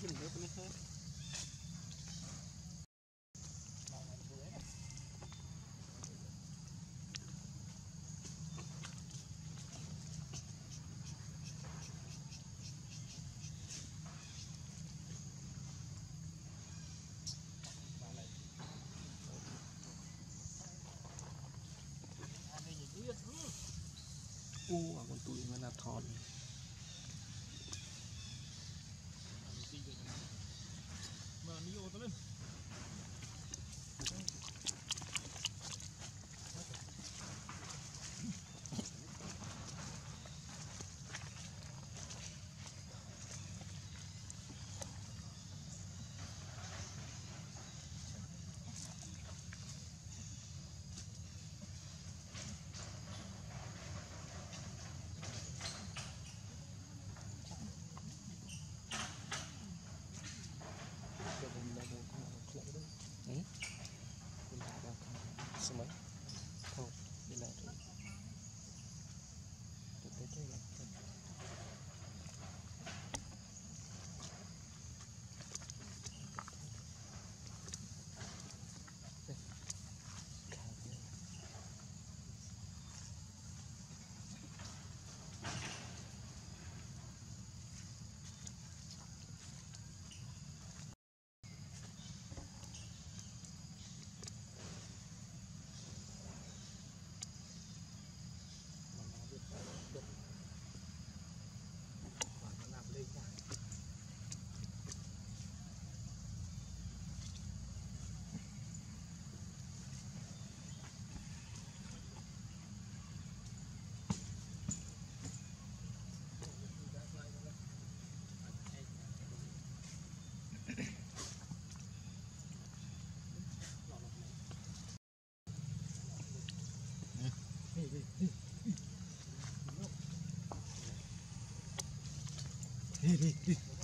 ขึ้นเยอะนะฮะอู้อะคนตุยมานาทอน Evelyn. Hey, hey, hey.